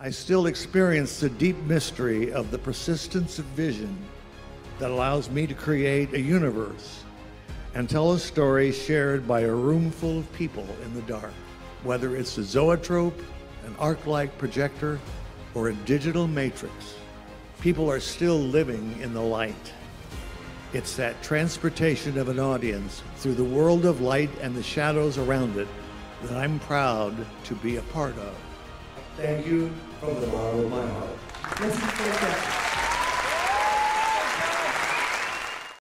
I still experience the deep mystery of the persistence of vision that allows me to create a universe and tell a story shared by a room full of people in the dark. Whether it's a zoetrope, an arc light projector, or a digital matrix, people are still living in the light. It's that transportation of an audience through the world of light and the shadows around it that I'm proud to be a part of. Thank you from the bottom of my heart.